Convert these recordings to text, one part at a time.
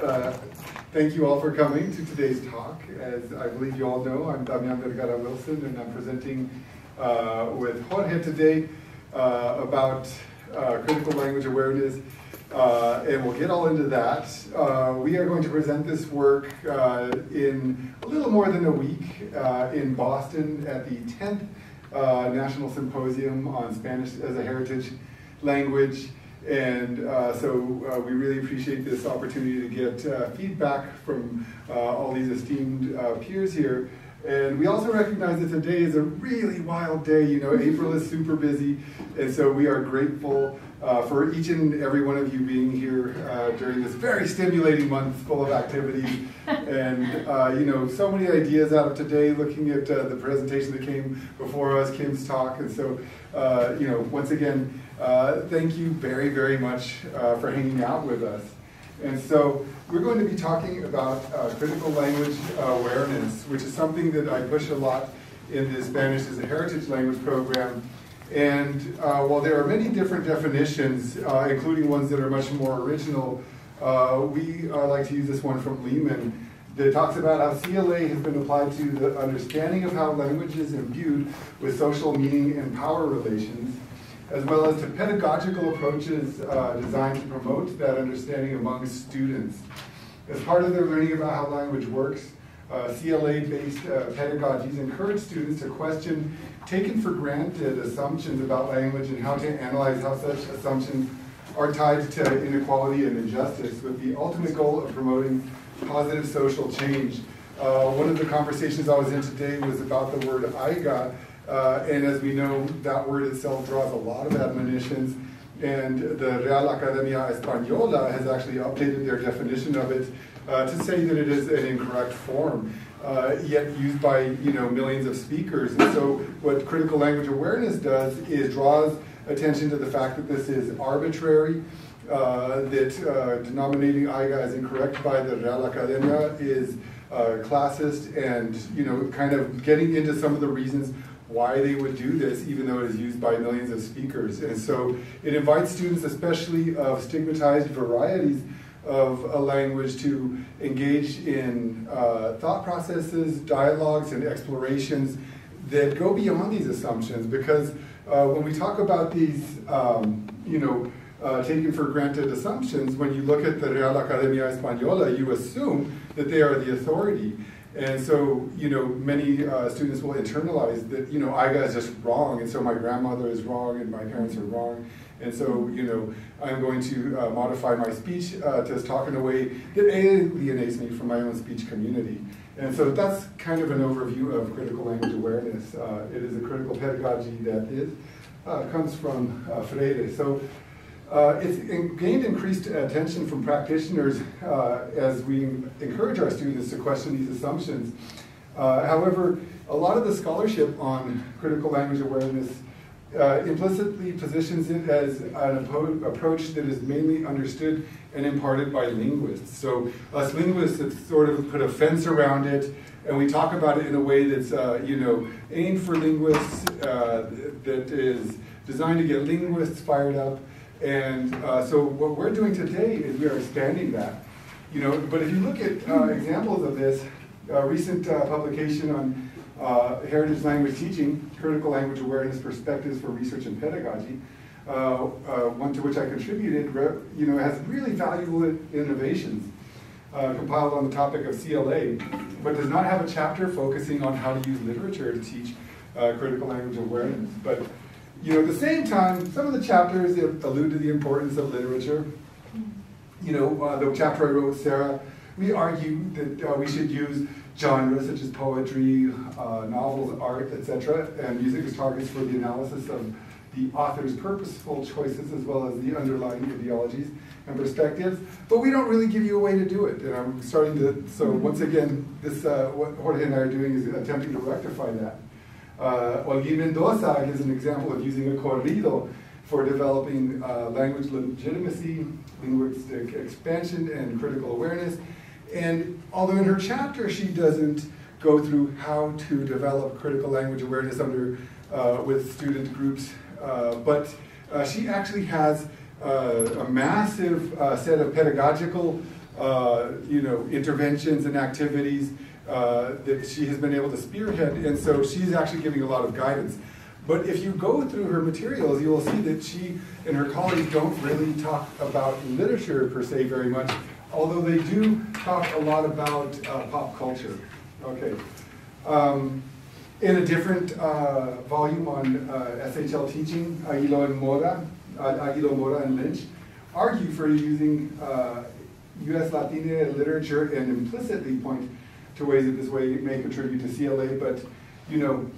Uh, thank you all for coming to today's talk. As I believe you all know, I'm Damian Vergara Wilson, and I'm presenting uh, with Jorge today uh, about uh, critical language awareness, uh, and we'll get all into that. Uh, we are going to present this work in a little more than a week in Boston at the 10th National Symposium on Spanish as a Heritage Language. And uh, so uh, we really appreciate this opportunity to get uh, feedback from uh, all these esteemed uh, peers here. And we also recognize that today is a really wild day. You know, April is super busy, and so we are grateful uh, for each and every one of you being here during this very stimulating month full of activity. and, you know, so many ideas out of today looking at the presentation that came before us, Kim's talk. And so, you know, once again, uh, thank you very, very much uh, for hanging out with us. And so we're going to be talking about uh, critical language awareness, which is something that I push a lot in the Spanish as a Heritage Language program. And uh, while there are many different definitions, uh, including ones that are much more original, we like to use this one from Leeman that talks about how CLA has been applied to the understanding of how language is imbued with social meaning and power relations as well as to pedagogical approaches uh, designed to promote that understanding among students. As part of their learning about how language works, uh, CLA-based uh, pedagogies encourage students to question taken for granted assumptions about language and how to analyze how such assumptions are tied to inequality and injustice with the ultimate goal of promoting positive social change. Uh, one of the conversations I was in today was about the word haiga, uh, and as we know, that word itself draws a lot of admonitions. And the Real Academia Española has actually updated their definition of it uh, to say that it is an incorrect form, uh, yet used by you know millions of speakers. And so, what critical language awareness does is draws attention to the fact that this is arbitrary, uh, that uh, denominating haiga as incorrect by the Real Academia is uh, classist, and you know, kind of getting into some of the reasons why they would do this, even though it is used by millions of speakers. And so it invites students, especially of stigmatized varieties of a language, to engage in uh, thought processes, dialogues, and explorations that go beyond these assumptions. Because uh, when we talk about these, um, you know, uh, taken for granted assumptions, when you look at the Real Academia Española, you assume that they are the authority. And so, you know, many uh, students will internalize that, you know, IGA is just wrong, and so my grandmother is wrong, and my parents are wrong. And so, you know, I'm going to uh, modify my speech uh, to talk in a way that alienates me from my own speech community. And so that's kind of an overview of critical language awareness. Uh, it is a critical pedagogy that is, uh, comes from uh, Freire. So uh, it's in, gained increased attention from practitioners uh, as we encourage our students to question these assumptions. Uh, however, a lot of the scholarship on critical language awareness uh, implicitly positions it as an approach that is mainly understood and imparted by linguists. So us linguists have sort of put a fence around it, and we talk about it in a way that's, uh, you know, aimed for linguists, uh, that is designed to get linguists fired up, and uh, so what we're doing today is we are expanding that. You know, but if you look at uh, examples of this, a recent uh, publication on uh, heritage language teaching, critical language awareness perspectives for research and pedagogy, uh, uh, one to which I contributed, you know, has really valuable innovations compiled on the topic of CLA, but does not have a chapter focusing on how to use literature to teach critical language awareness. But you know, at the same time, some of the chapters allude to the importance of literature. You know, uh, the chapter I wrote with Sarah, we argue that uh, we should use genres such as poetry, uh, novels, art, etc., and music as targets for the analysis of the author's purposeful choices as well as the underlying ideologies and perspectives. But we don't really give you a way to do it. And I'm starting to, so once again, this, uh, what Jorge and I are doing is attempting to rectify that. Uh, Olguin Mendoza gives an example of using a corrido for developing uh, language legitimacy, linguistic expansion, and critical awareness. And although in her chapter she doesn't go through how to develop critical language awareness under uh, with student groups, uh, but uh, she actually has uh, a massive uh, set of pedagogical you know, interventions and activities uh, that she has been able to spearhead, and so she's actually giving a lot of guidance. But if you go through her materials, you will see that she and her colleagues don't really talk about literature per se very much, although they do talk a lot about uh, pop culture. Okay. Um, in a different uh, volume on uh, SHL teaching, Aguilo and Mora, uh, Aguilo, Mora, and Lynch argue for using U.S. Uh, Latina literature and implicitly point to ways that this way may contribute to CLA, but you know,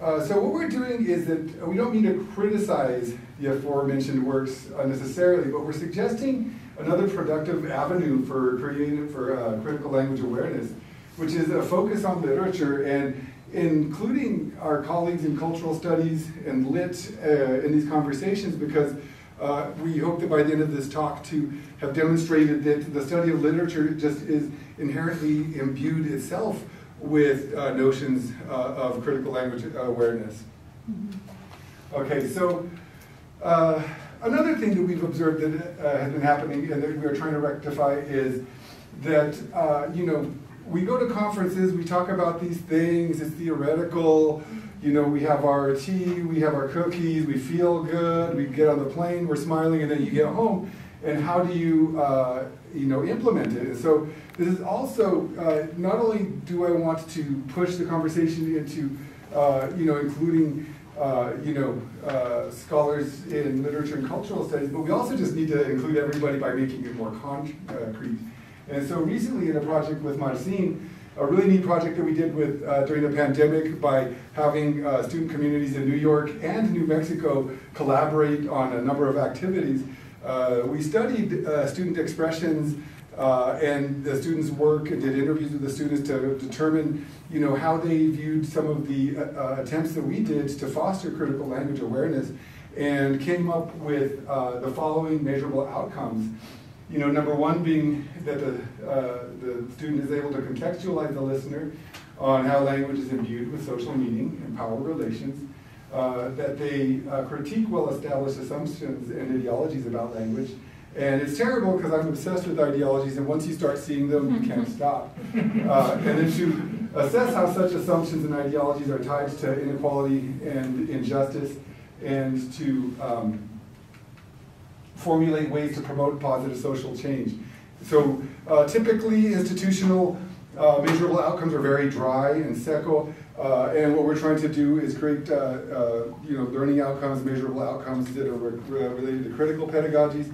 uh, so what we're doing is that we don't mean to criticize the aforementioned works unnecessarily, but we're suggesting another productive avenue for creating for uh, critical language awareness, which is a focus on literature and including our colleagues in cultural studies and lit uh, in these conversations because uh, we hope that by the end of this talk to have demonstrated that the study of literature just is inherently imbued itself with uh, notions uh, of critical language awareness. Mm-hmm. Okay, so uh, another thing that we've observed that uh, has been happening and that we are trying to rectify is that, uh, you know, we go to conferences, we talk about these things, it's theoretical, you know, we have our tea, we have our cookies, we feel good, we get on the plane, we're smiling, and then you get home, and how do you, uh, you know, implement it? And so this is also, uh, not only do I want to push the conversation into, uh, you know, including, uh, you know, uh, scholars in literature and cultural studies, but we also just need to include everybody by making it more concrete. And so recently in a project with Marcin, a really neat project that we did with uh, during the pandemic by having uh, student communities in New York and New Mexico collaborate on a number of activities. Uh, we studied uh, student expressions uh, and the students' work and did interviews with the students to determine you know, how they viewed some of the uh, attempts that we did to foster critical language awareness and came up with the following measurable outcomes. You know, number one being that the, uh, the student is able to contextualize the listener on how language is imbued with social meaning and power relations, uh, that they uh, critique well-established assumptions and ideologies about language. And it's terrible because I'm obsessed with ideologies, and once you start seeing them, you can't stop. Uh, and then to assess how such assumptions and ideologies are tied to inequality and injustice, and to um, formulate ways to promote positive social change. So uh, typically institutional uh, measurable outcomes are very dry and seco, uh, and what we're trying to do is create uh, uh, you know, learning outcomes, measurable outcomes that are re related to critical pedagogies.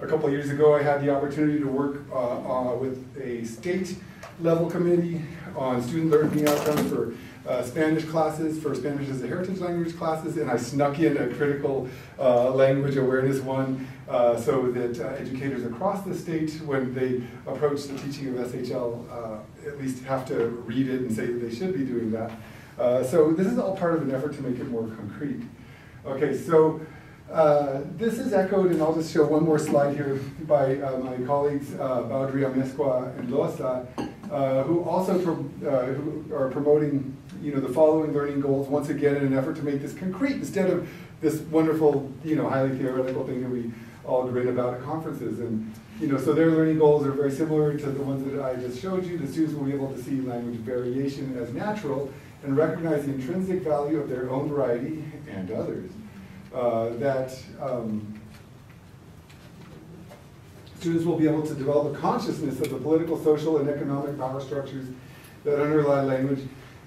A couple of years ago I had the opportunity to work uh, with a state level committee on student learning outcomes for uh, Spanish classes for Spanish as a heritage language classes, and I snuck in a critical uh, language awareness one uh, so that uh, educators across the state, when they approach the teaching of SHL, uh, at least have to read it and say they should be doing that. So this is all part of an effort to make it more concrete. Okay, so this is echoed, and I'll just show one more slide here by my colleagues uh, Beaudrie Amezcua and Loza, uh, who also pro who are promoting you know, the following learning goals, once again in an effort to make this concrete instead of this wonderful, you know, highly theoretical thing that we all grin about at conferences. And, you know, so their learning goals are very similar to the ones that I just showed you. The students will be able to see language variation as natural and recognize the intrinsic value of their own variety and others. Uh, that um, students will be able to develop a consciousness of the political, social, and economic power structures that underlie language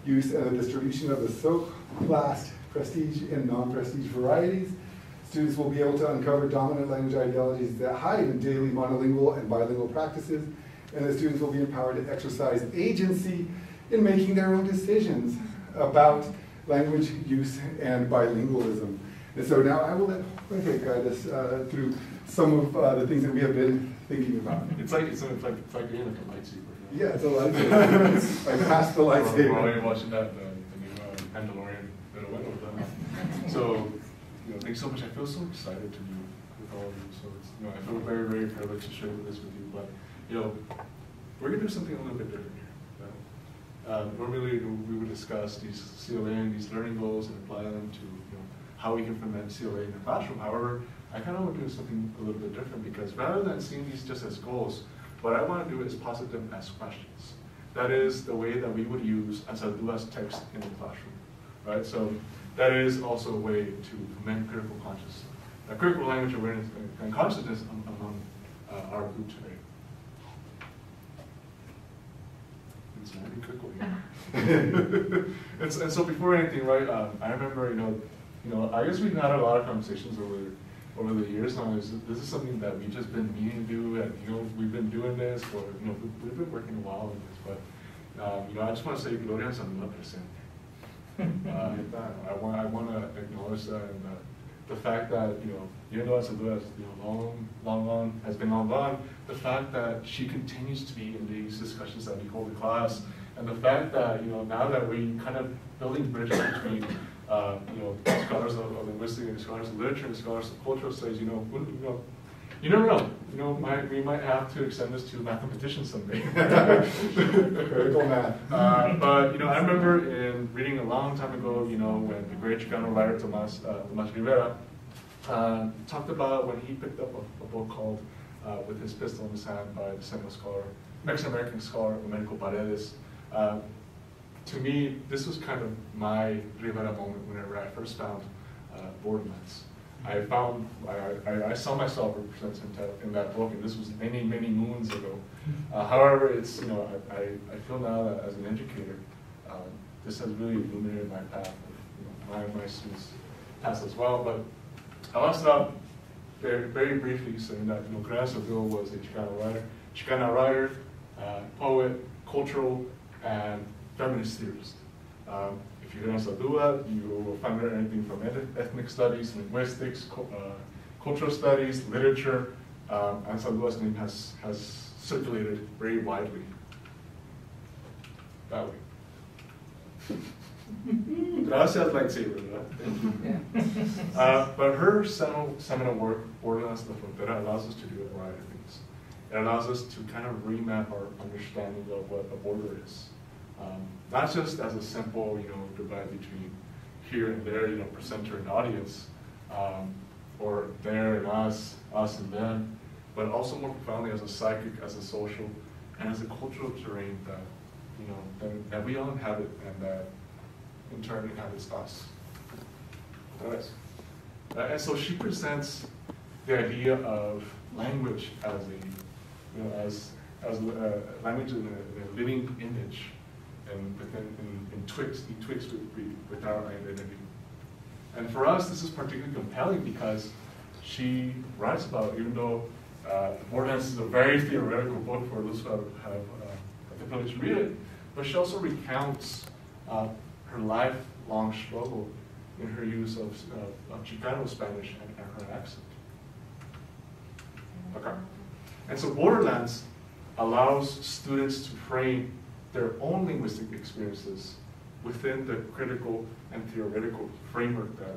use and the distribution of the soap, classed prestige and non-prestige varieties. Students will be able to uncover dominant language ideologies that hide in daily monolingual and bilingual practices, and the students will be empowered to exercise agency in making their own decisions about language use and bilingualism. And so now I will let Jorge guide us uh, through some of uh, the things that we have been thinking about. It's like it's, like, it's like being like a lightsaber. Yeah, it's a lightsaber. I passed the lightsaber. We're watching that, the, the new uh, Mandalorian went over that. So, you know, thanks so much. I feel so excited to be with all of you. So, it's, you know, I feel very, very privileged to share this with you. But, you know, we're going to do something a little bit different here. Um, normally, we would discuss these CLA and these learning goals and apply them to, you know, how we can implement CLA in the classroom. However, I kind of want to do something a little bit different because rather than seeing these just as goals, what I want to do is posit them as questions. That is the way that we would use as a Anzaldua's text in the classroom, right? So that is also a way to foment critical consciousness, uh, critical language awareness and consciousness among uh, our group today. It's very critical and, so, and, so, before anything, right? Um, I remember, you know, you know, I guess we've had a lot of conversations over over the years now. Is this is something that we've just been meaning to do, and you know, we've been doing this for you know, we've been working a while on this, but um, you know, I just want to say Gloria Anzaldúa presente. Uh, I want I want to acknowledge that and uh, the fact that you know even though Anzaldúa has you know long long long has been long gone, the fact that she continues to be in these discussions that we hold in class, and the fact that you know now that we kind of building bridges between uh, you know scholars of, of linguistics and scholars of literature and scholars of cultural studies, you know, you know you never know. You know, might, we might have to extend this to mathematicians someday. Critical math. Uh, but you know, I remember in reading a long time ago, you know, when the great Chicano writer Tomas uh, Tomas Rivera uh, talked about when he picked up a, a book called uh, "With His Pistol in His Hand" by the Seminole scholar, Mexican American scholar Américo Paredes. To me, this was kind of my Rivera moment whenever I first found uh, Borderlands. I found, I, I, I saw myself represented in that book, and this was many, many moons ago. Uh, however, it's, you know, I, I, I, feel now that as an educator, um, this has really illuminated my path, you know, my, my students' paths as well. But I want to start very, very briefly saying that, you know, Bill was a Chicano writer, Chicano writer, uh, poet, cultural, and feminist theorist. Um, if you're learn Sadua, you will find out anything from ethnic studies, linguistics, uh, cultural studies, literature, um, and Sadua's name has, has circulated very widely. That way. Gracias, lightsaber, right? uh, but her seminal, seminal work, Borderlands de Frontera, allows us to do a variety of things. It allows us to kind of remap our understanding of what a border is. Um, not just as a simple, you know, divide between here and there, you know, presenter and audience, um, or there and us, us and them, but also more profoundly as a psychic, as a social, and as a cultural terrain that, you know, that, that we all inhabit and that in turn inhabits us. Uh, and so she presents the idea of language as a, you know, as, as a, uh, language in a, a living image and within in, in with, with our identity. And for us, this is particularly compelling because she writes about, even though uh, Borderlands is a very theoretical book for those who have, uh, the privilege to read it, but she also recounts uh, her lifelong struggle in her use of, of Chicano Spanish and, and her accent. Okay. And so Borderlands allows students to frame their own linguistic experiences within the critical and theoretical framework that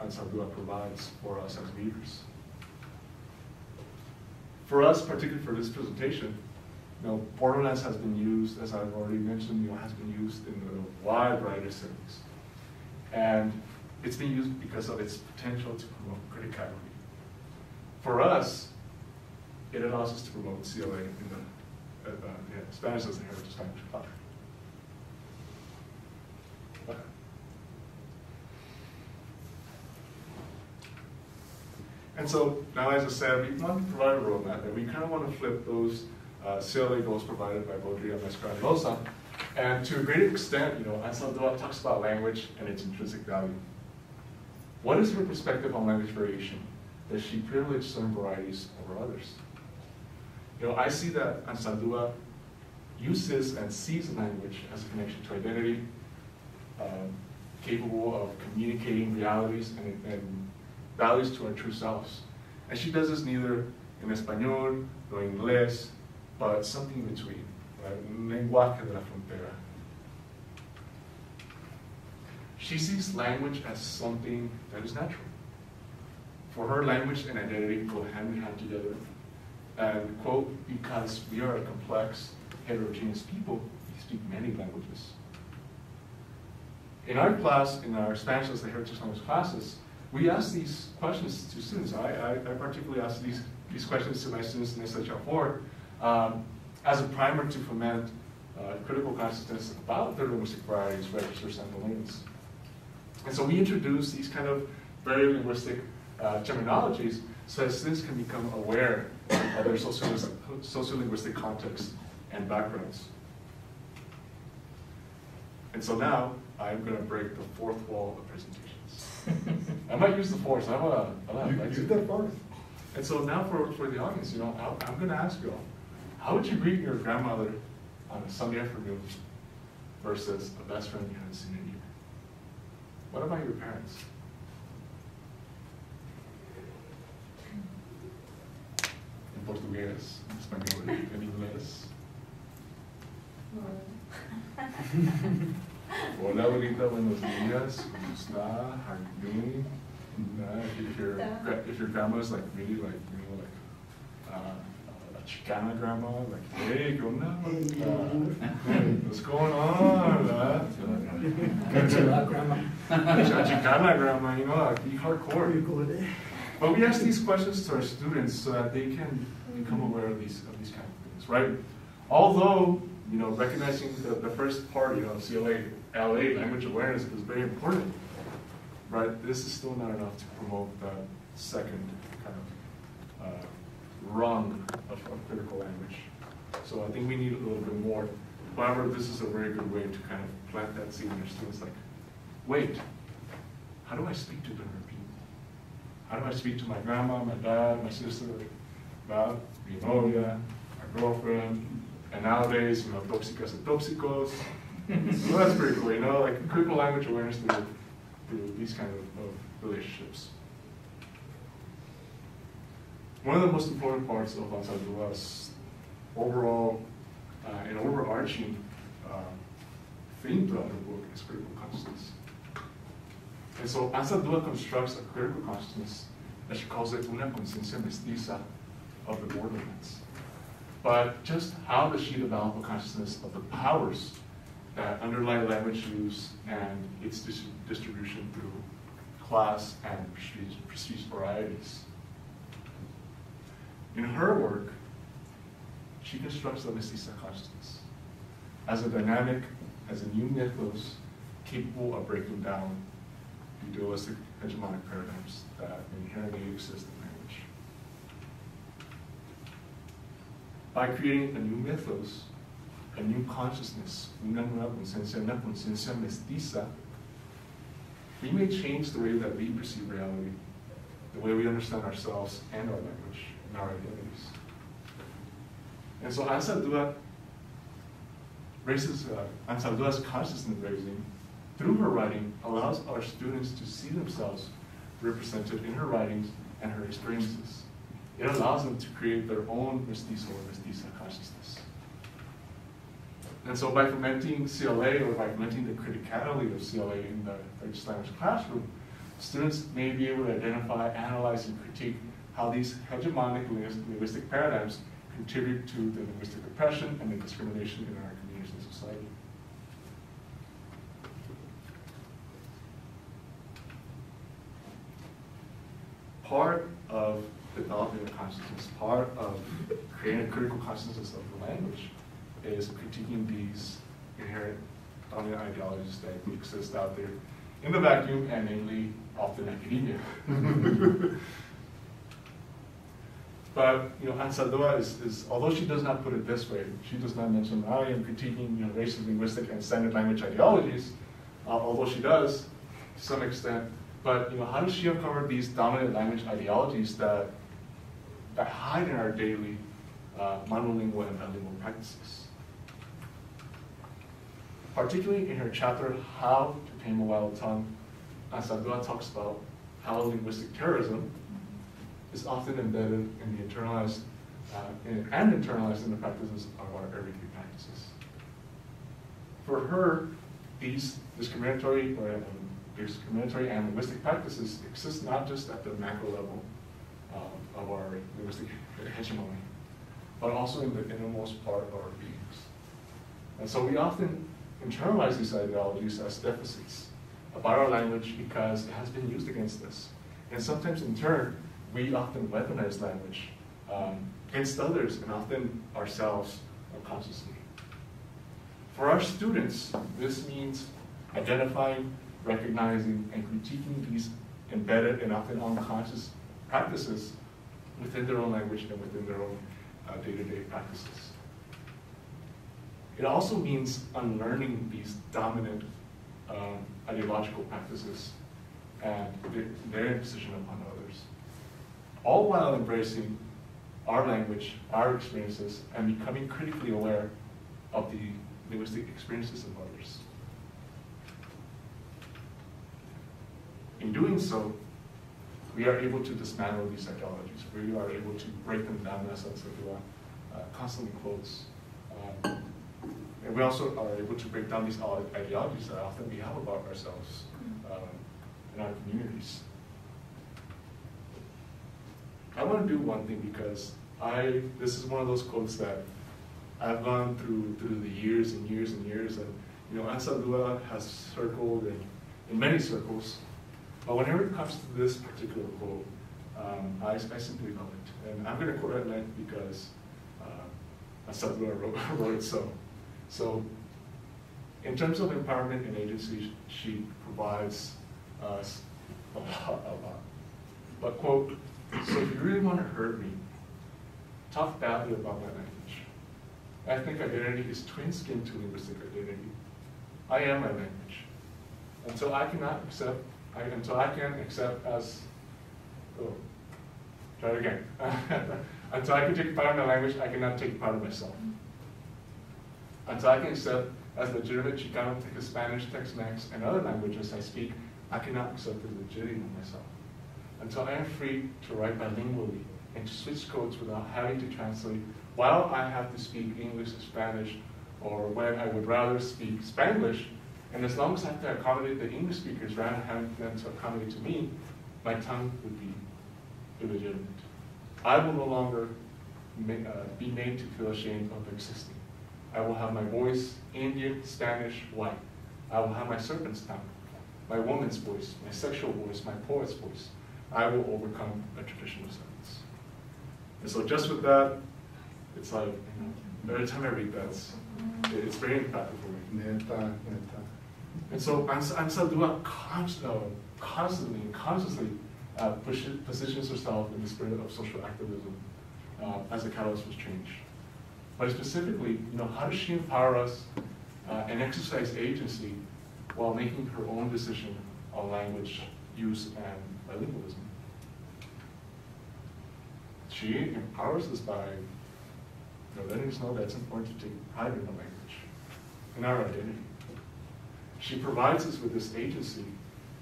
Anzaldúa provides for us as readers. For us, particularly for this presentation, you know, Borderlands has been used, as I've already mentioned, you know, has been used in a wide variety of settings. And it's been used because of its potential to promote criticality. For us, it allows us to promote CLA in the uh, yeah, Spanish as a heritage language class. Okay. And so now, as I said, we want to provide a roadmap, and we kind of want to flip those uh, CLA goals provided by Beaudrie and Loza. And to a great extent, you know, Ansel talks about language and its intrinsic value. What is her perspective on language variation? Does she privilege some varieties over others? You know, I see that Anzaldúa uses and sees language as a connection to identity, um, capable of communicating realities and, and, values to our true selves. And she does this neither in español nor inglés, but something in between? Lenguaje de la frontera. She sees language as something that is natural. For her, language and identity go hand in hand together and quote, because we are a complex, heterogeneous people, we speak many languages. In our class, in our Spanish as the heritage language classes, we ask these questions to students. I, I, I particularly ask these, these questions to my students in SHL4 um, as a primer to foment uh, critical consciousness about their linguistic varieties, registers, and domains. And so we introduce these kind of very linguistic uh, terminologies so that students can become aware of their sociolinguistic contexts and backgrounds. And so now I'm going to break the fourth wall of presentations. I might use the fourth. I want to. I like use that fourth. And so now for, for the audience, you know, I'm going to ask you all, how would you greet your grandmother on a Sunday afternoon versus a best friend you haven't seen in a year? What about your parents? Portugués, en español, en inglés. Hola, abuelita, buenos días. ¿Cómo está? How are you doing? Uh, if your if your grandma is like really like you know like uh, a Chicana grandma, like hey, ¿qué onda? Uh, what's going on? Uh, Chicana grandma. Chicana grandma, you know, like be hardcore. But we ask these questions to our students so that they can become aware of these of these kind of things, right? Although you know, recognizing the, the first part, you know, CLA, LA, language awareness is very important, right? This is still not enough to promote the second kind of uh, rung of, of critical language. So I think we need a little bit more. However, this is a very good way to kind of plant that seed in your students like, wait, how do I speak to people? How do I speak to my grandma, my dad, my sister, my novia, my girlfriend, and nowadays, you know, toxicas and toxicos. so that's pretty cool, you know, like critical language awareness through, through these kind of, of relationships. One of the most important parts of Anzaldua's overall uh, and overarching uh, theme throughout the book is critical consciousness. And so Anzaldúa constructs a critical consciousness that she calls it una conciencia mestiza of the borderlands but just how does she develop a consciousness of the powers that underlie language use and its dis distribution through class and prestige, prestige varieties. In her work, she constructs the mestiza consciousness as a dynamic, as a new mythos capable of breaking down dualistic hegemonic paradigms that inherently exist in language. by creating a new mythos, a new consciousness, una nueva conciencia, una conciencia mestiza, we may change the way that we perceive reality, the way we understand ourselves and our language and our identities. And so Anzaldúa raises, uh, Anzaldúa's consciousness raising through her writing allows our students to see themselves represented in her writings and her experiences it allows them to create their own mestizo or mestiza consciousness. And so by fomenting CLA or by fomenting the criticality of CLA in the French language classroom, students may be able to identify, analyze, and critique how these hegemonic linguistic paradigms contribute to the linguistic oppression and the discrimination in our communities and society. Part of developing a consciousness, part of creating a critical consciousness of the language is critiquing these inherent dominant ideologies that exist out there in the vacuum and mainly often academia. but you know, Anzaldúa is, is, although she does not put it this way, she does not mention I am critiquing you know, racist, linguistic, and standard language ideologies, uh, although she does to some extent. But you know, how does she uncover these dominant language ideologies that that hide in our daily uh, monolingual and bilingual practices. Particularly in her chapter, How to Tame a Wild Tongue, Anzaldúa talks about how linguistic terrorism is often embedded in the internalized uh, in, and internalized in the practices of our everyday practices. For her, these discriminatory or um, discriminatory and linguistic practices exist not just at the macro level, of our linguistic hegemony, but also in the innermost part of our beings. And so we often internalize these ideologies as deficits about our language because it has been used against us. And sometimes in turn, we often weaponize language um, against others and often ourselves unconsciously. For our students, this means identifying, recognizing, and critiquing these embedded and often unconscious practices within their own language and within their own uh, day-to-day -day practices. It also means unlearning these dominant um, ideological practices and their imposition upon others, all while embracing our language, our experiences, and becoming critically aware of the linguistic experiences of others. In doing so, we are able to dismantle these ideologies. We are able to break them down as Sadua uh, constantly quotes. Um, and we also are able to break down these ideologies that often we have about ourselves um, in our communities. I want to do one thing because I this is one of those quotes that I've gone through through the years and years and years, and you know, Anzaldúa has circled in, in many circles, but whenever it comes to this particular quote, um, I, I simply love it, and I'm going to quote it at length because uh, Anzaldúa wrote, wrote it so. So, in terms of empowerment and agency, she provides us a lot, a lot. But quote, so if you really want to hurt me, talk badly about my language. Ethnic identity is twin skin to linguistic identity. I am my language. Until I cannot accept, I, until I can accept as, oh, try it again. until I can take part of my language, I cannot take part of myself. Until I can accept as legitimate Chicano, Spanish, Tex-Mex, and other languages I speak, I cannot accept the legitimacy of myself. Until I am free to write bilingually and to switch codes without having to translate while I have to speak English or Spanish, or when I would rather speak Spanglish, and as long as I have to accommodate the English speakers rather than having them to accommodate to me, my tongue would be illegitimate. I will no longer ma uh, be made to feel ashamed of existing. I will have my voice, Indian, Spanish, white. I will have my serpent's tongue, my woman's voice, my sexual voice, my poet's voice. I will overcome a traditional sentence. And so just with that, it's like, every time I read that, it's very impactful for me. And so Anzaldúa const, uh, constantly consciously uh, push, positions herself in the spirit of social activism uh, as the catalyst was change. But specifically, you know, how does she empower us uh, and exercise agency while making her own decision on language use and bilingualism? She empowers us by you know, letting us know that it's important to take pride in the language, in our identity. She provides us with this agency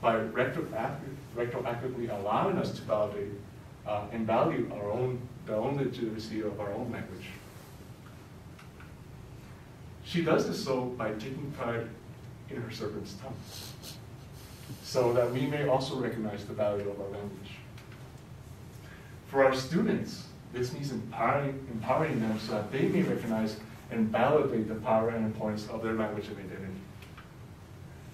by retroactively allowing us to validate uh, and value our own, the own legitimacy of our own language. She does this so by taking pride in her servant's tongue, so that we may also recognize the value of our language. For our students, this means empowering, empowering them so that they may recognize and validate the power and importance of their language and identity.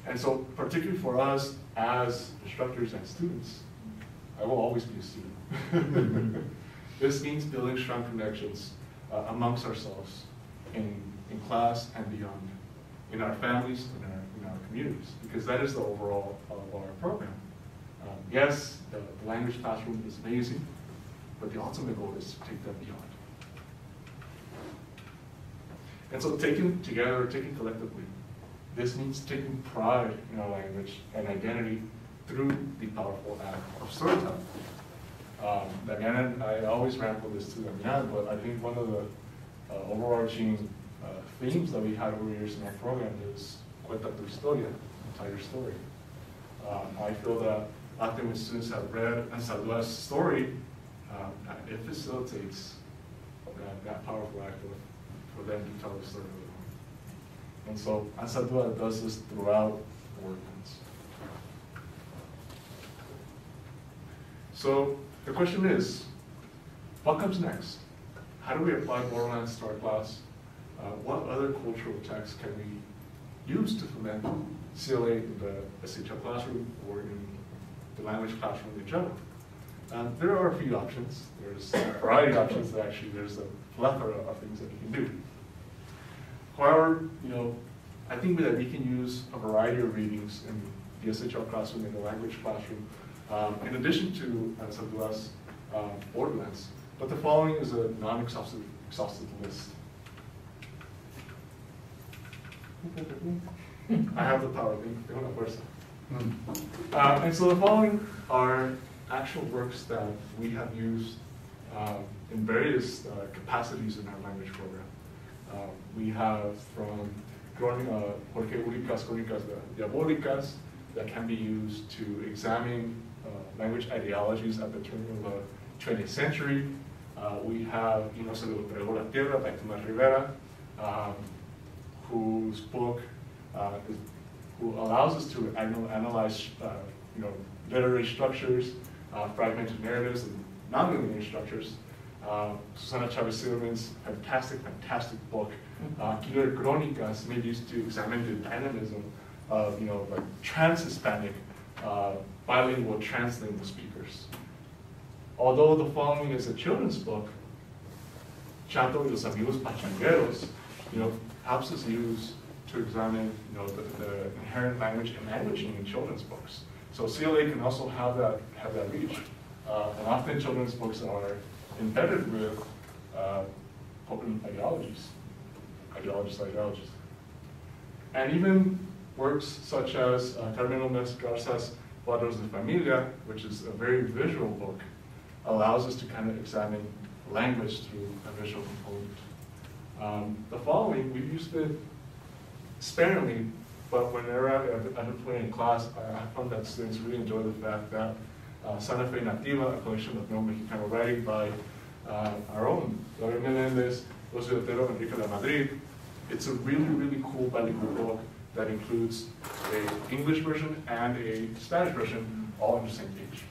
And so, particularly for us as instructors and students, I will always be a student. this means building strong connections uh, amongst ourselves in, in class and beyond, in our families, in our, in our communities, because that is the overall of our program. Um, yes, the, the language classroom is amazing, but the ultimate goal is to take that beyond. And so taken together, taken collectively, this means taking pride in our language and identity through the powerful act of storytelling. Um, Damian, I always ramble this to Damian, but I think one of the uh, overarching uh, themes that we had over years in our program is cuenta tu historia, tell your story. Um, I feel that often when students have read Anzaldúa's story, um, it facilitates that, that powerful act of, for them to tell the story. And so Anzaldúa does this throughout work So the question is, what comes next? How do we apply Borderlands to our class? Uh, what other cultural texts can we use to foment CLA in the SHL classroom or in the language classroom in general? Um, there are a few options. There's a variety of options. That actually, there's a plethora of things that you can do. However, you know, I think that we can use a variety of readings in the SHL classroom, in the language classroom, um, in addition to uh, some less uh, Borderlands. But the following is a non-exhaustive exhaustive list. I have the power, de una fuerza. Uh, and so the following are actual works that we have used um, in various uh, capacities in our language program. Uh, we have from uh, Jorge Ulica's Crónicas Diabólicas that can be used to examine uh, language ideologies at the turn of the 20th century. Uh, we have Y no se lo tragó la tierra by Tomas Rivera, um, whose book uh, is who allows us to analyze uh, you know, literary structures, uh, fragmented narratives, and nonlinear structures. Uh, Susana Chavez Silverman's fantastic, fantastic book, uh, Killer Crónicas, made used to examine the dynamism of you know, like trans-Hispanic, uh, bilingual, translingual speakers. Although the following is a children's book, Chato y los amigos pachangueros, you know, helps us use to examine you know, the, the inherent language and languaging in children's books. So CLA can also have that, have that reach. Uh, and often children's books are embedded with uh, open ideologies, ideologies, ideologies. And even works such as uh, Carmen Lomas Garza's Cuadros de Familia, which is a very visual book, allows us to kind of examine language through a visual component. Um, the following, we've used it sparingly, but whenever I've, I've in class, I found that students really enjoy the fact that uh, Santa Fe Nativa, a collection of Neo-Mexicano writing by uh, our own, Gabriel Melendez, Jose Otero, Enrique Lamadrid. It's a really, really cool bilingual book that includes a English version and a Spanish version, all on the same page.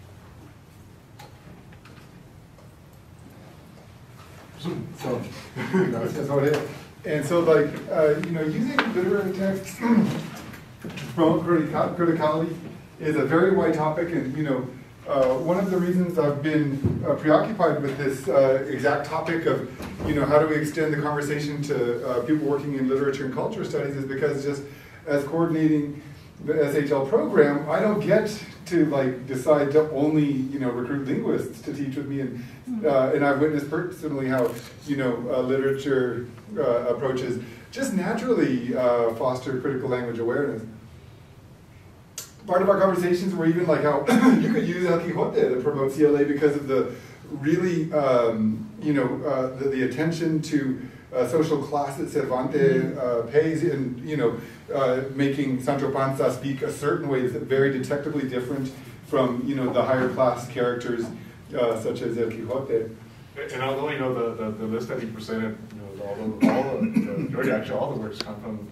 So, that's gracias, Jorge. And so, like, uh, you know, using literary texts promote criticality is a very wide topic, and you know, uh, one of the reasons I've been uh, preoccupied with this uh, exact topic of, you know, how do we extend the conversation to uh, people working in literature and culture studies is because just as coordinating the SHL program, I don't get to like decide to only you know recruit linguists to teach with me, and hmm. uh, and I've witnessed personally how you know uh, literature uh, approaches just naturally uh, foster critical language awareness. Part of our conversations were even like how you could use El Quijote to promote CLA because of the really um, you know uh, the, the attention to uh, social class that Cervantes mm-hmm. uh, pays in, you know, uh, making Sancho Panza speak a certain way that's very detectably different from, you know, the higher class characters uh, such as El Quixote. And although, you know, the, the, the list that he presented, you know, all the, all the, the actually all the works come from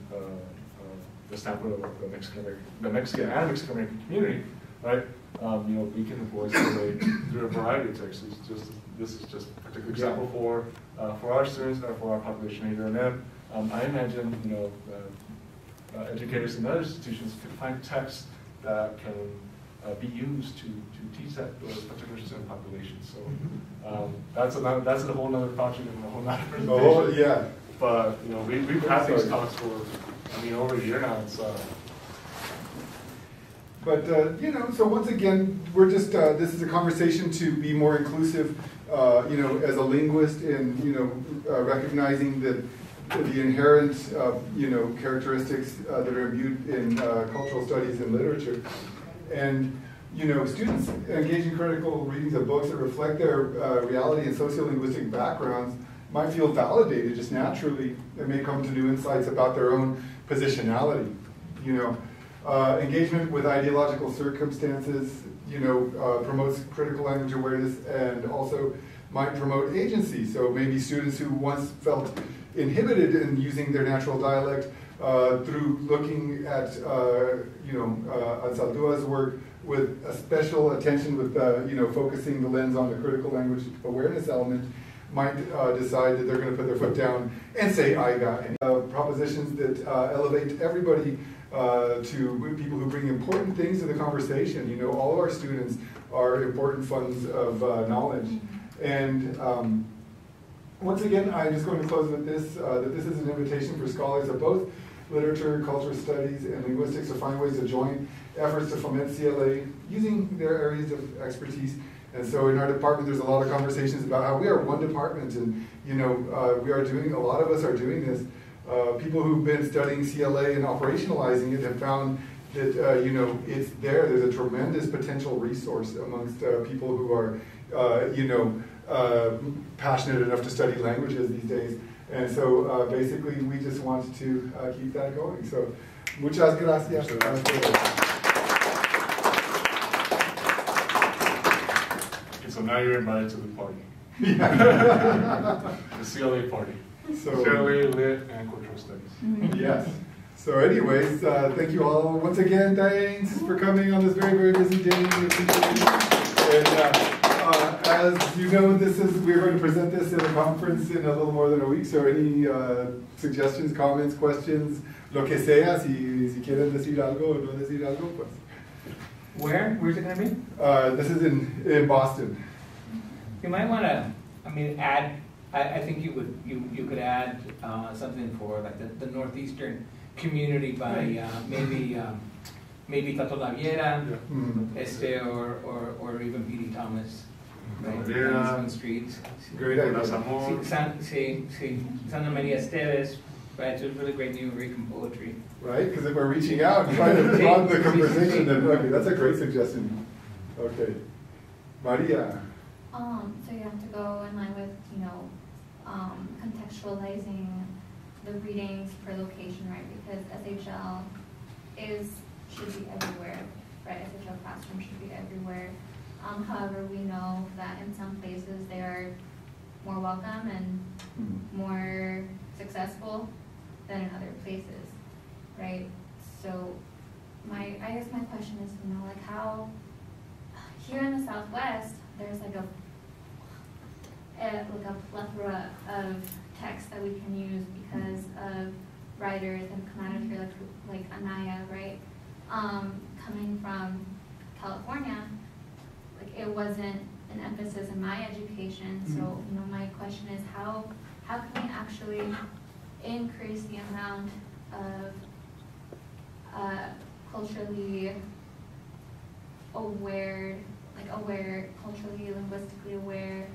the standpoint of the Mexican, the Mexican and Mexican American community, right? Um, you know, we can voice the way through a variety of texts. It's just this is just a particular example for uh, for our students and for our population here. And then um, I imagine you know uh, uh, educators in other institutions could find texts that can uh, be used to, to teach that those particular student populations. So um, that's another that's a whole other project and a whole other presentation. Oh yeah. But you know we we've had these talks for I mean over year now. It's uh, but uh, you know, so once again, we're just uh, this is a conversation to be more inclusive. Uh, you know, as a linguist, and you know, uh, recognizing that the inherent uh, you know characteristics uh, that are imbued in cultural studies and literature, and you know, students engaging critical readings of books that reflect their reality and sociolinguistic backgrounds might feel validated just naturally. They may come to new insights about their own positionality. You know. Uh, engagement with ideological circumstances, you know, uh, promotes critical language awareness and also might promote agency. So maybe students who once felt inhibited in using their natural dialect uh, through looking at, uh, you know, uh, Anzaldua's work with a special attention with, uh, you know, focusing the lens on the critical language awareness element might uh, decide that they're going to put their foot down and say I got uh, propositions that uh, elevate everybody uh, to people who bring important things to the conversation. You know, all of our students are important funds of uh, knowledge. And um, once again, I'm just going to close with this, uh, that this is an invitation for scholars of both literature, culture studies, and linguistics to find ways to join efforts to foment CLA using their areas of expertise. And so in our department, there's a lot of conversations about how we are one department and, you know, uh, we are doing, a lot of us are doing this. Uh, people who've been studying CLA and operationalizing it have found that, uh, you know, it's there. There's a tremendous potential resource amongst uh, people who are, uh, you know, uh, passionate enough to study languages these days. And so basically, we just want to keep that going. So, muchas gracias. Okay, so now you're invited to the party. The CLA party. So- CLA, Lit, and Cultural Studies. yes. So, anyways, uh, thank you all once again. Thanks for coming on this very, very busy day. We appreciate it. And uh, uh, as you know, this is we're going to present this at a conference in a little more than a week. So, any uh, suggestions, comments, questions, lo que sea, si, si quieren decir algo o no decir algo, pues. Where? Where's it gonna be? Uh, this is in, in Boston. You might wanna, I mean, add, I, I think you would, you, you could add, uh, something for like the, the northeastern community by, uh, maybe, um, maybe Tato Laviera, Mm. este, or, or, or even Piri Thomas. Right, Laviera. on some streets. Great idea. Las Amor. Sí, San, sí, sí, Sandra Maria Esteves, right, it's really great New Rican poetry. Right? Because if we're reaching out and trying to broaden the conversation, then okay, that's a great suggestion. Okay. Maria. Um, so you have to go in line with, you know, um, contextualizing the readings per location, right? Because SHL is, should be everywhere, right? SHL classroom should be everywhere. Um, however, we know that in some places they are more welcome and more successful than in other places, right? So my, I guess my question is, you know, like how, here in the Southwest, there's like a, a like a plethora of texts that we can use because of writers that have come out of here, like, like Anaya, right? Um, coming from California, like it wasn't an emphasis in my education, so, Mhm. you know, my question is how, how can we actually increase the amount of, uh, culturally aware, like aware, culturally, linguistically aware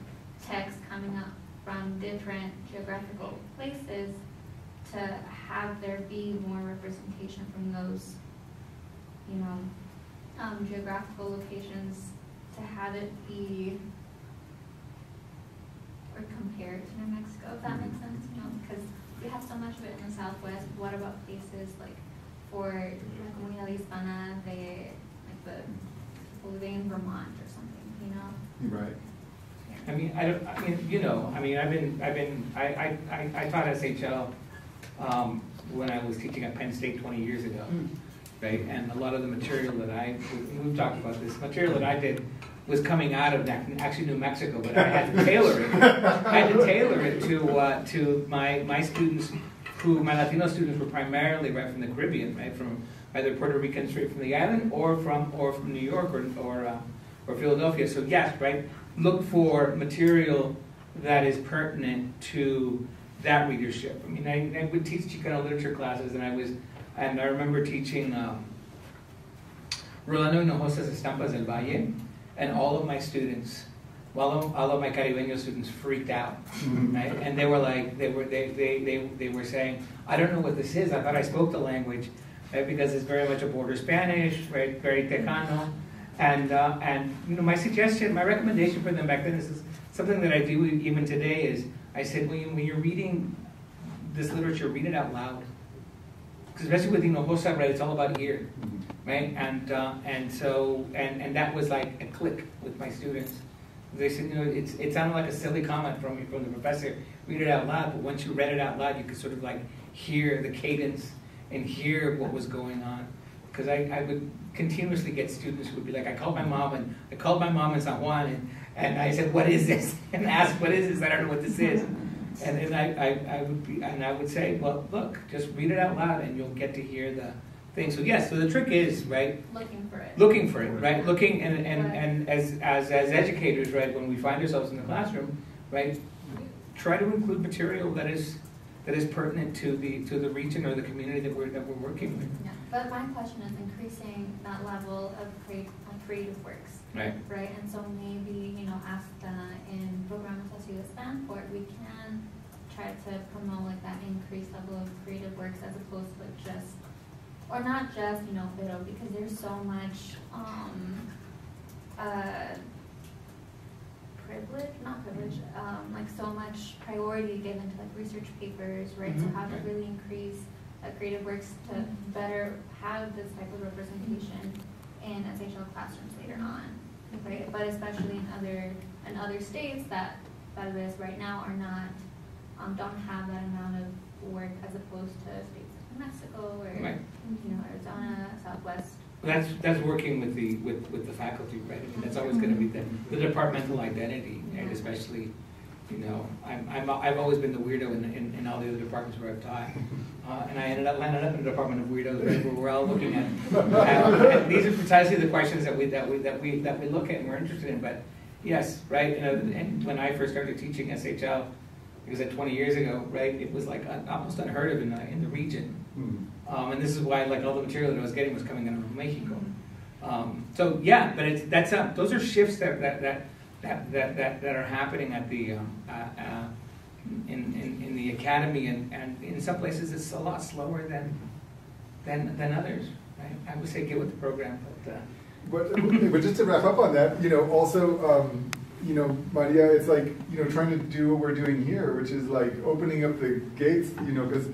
texts coming up from different geographical places to have there be more representation from those, you know, um, geographical locations to have it be or compared to New Mexico, if that makes sense, you know, because we have so much of it in the Southwest. What about places like for La Comunidad Hispana, they, like the people living in Vermont or something, you know? Right. I mean, I don't, I mean, you know, I mean, I've been, I've been, I, I, I I taught SHL, um, when I was teaching at Penn State twenty years ago, right? And a lot of the material that I, we- we've talked about this, material that I did was coming out of actually New Mexico, but I had to tailor it. I had to tailor it to, uh, to my, my students, who, my Latino students were primarily right from the Caribbean, right? From either Puerto Rican straight from the island, or from, or from New York, or, or, uh, or Philadelphia. So yes, right, look for material that is pertinent to that readership. I mean, I, I would teach Chicano literature classes, and I was, and I remember teaching um, Rolando Hinojosa's Estampas del Valle, and all of my students, well, all of- my Caribeño students freaked out, right? And they were like, they were, they, they, they, they were saying, I don't know what this is. I thought I spoke the language, right? Because it's very much a border Spanish, right? Very Tejano. And, uh, and, you know, my suggestion, my recommendation for them back then is, is something that I do even today is, I said, when, you, when you're reading this literature, read it out loud. Because especially with Hinojosa, right, it's all about ear, right? And, uh, and so, and, and that was like a click with my students. They said, you know, it's, it sounded like a silly comment from, from the professor, read it out loud, but once you read it out loud, you could sort of like hear the cadence and hear what was going on. Because I, I would continuously get students who would be like, I called my mom and I called my mom in San Juan and, and I said, what is this? And asked, what is this? I don't know what this is. And then I, I, I would be, and I would say, well, look, just read it out loud and you'll get to hear the, thing. So yes, so the trick is right Looking for it. looking for it, right? Looking and, and, and as, as, as educators, right, when we find ourselves in the classroom, right, try to include material that is, that is pertinent to the, to the region or the community that we're, that we're working with, Yeah, but my question is increasing that level of create, of creative works, right? right? And so maybe, you know, hasta in Programas Así de Stanford, we can try to promote like that increased level of creative works as opposed to like just, or not just, you know, Vero, because there's so much, um, uh, privilege, not privilege, um, like so much priority given to like research papers, right? So Mhm. how to really increase uh, creative works to better have this type of representation in SHL classrooms later on, right? But especially in other, in other states that, that it is right now are not, um, don't have that amount of work as opposed to states like New Mexico or, Right. you know, Arizona, Southwest. That's, that's working with the, with, with the faculty, right? I mean, that's always gonna be the, the departmental identity, and especially, you know, I'm, I'm, I've always been the weirdo in, in, in all the other departments where I've taught. Uh, and I ended up, landed up in the department of weirdos, right, where we're all looking at, at- and these are precisely the questions that we, that we, that we, that we look at and we're interested in, but, yes, right, you know, and when I first started teaching SHL, it was like twenty years ago, right, it was like almost unheard of in the, in the region. Hmm. Um, and this is why, like, all the material that I was getting was coming out of Mexico. Um, so yeah, but it's that's uh, those are shifts that that that that that, that, that are happening at the um, uh, uh, in, in in the academy, and, and in some places it's a lot slower than than than others. Right? I would say get with the program, but. Uh, But, but just to wrap up on that, you know, also, um, you know, Maria, it's like, you know, trying to do what we're doing here, which is like opening up the gates, you know, because,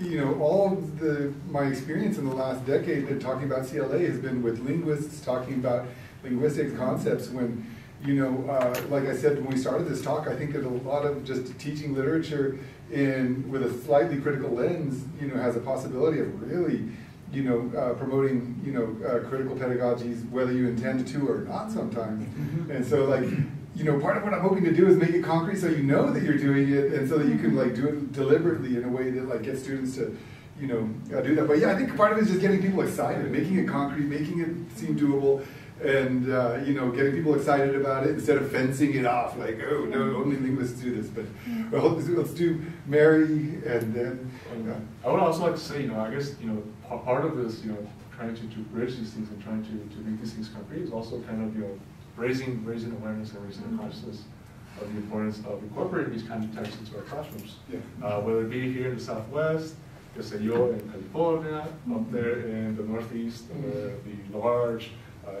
you know, all of the, my experience in the last decade in talking about CLA has been with linguists talking about linguistic concepts when, you know, uh, like I said, when we started this talk, I think that a lot of just teaching literature in, with a slightly critical lens, you know, has a possibility of really, you know, uh, promoting, you know, uh, critical pedagogies, whether you intend to or not sometimes. And so like, you know, part of what I'm hoping to do is make it concrete so you know that you're doing it and so that you can like do it deliberately in a way that like gets students to, you know, uh, do that. But yeah, I think part of it is just getting people excited, making it concrete, making it seem doable, and uh, you know, getting people excited about it instead of fencing it off like, oh no, only linguists do this. But well, let's, let's do Mary and then. And uh, I would also like to say, you know, I guess, you know, part of this, you know, trying to, to bridge these things and trying to, to make these things concrete is also kind of, you know, raising, raising awareness and raising the consciousness of the importance of incorporating these kind of texts into our classrooms. Yeah. Uh, whether it be here in the Southwest, que sé yo, in California, up there in the Northeast, where the large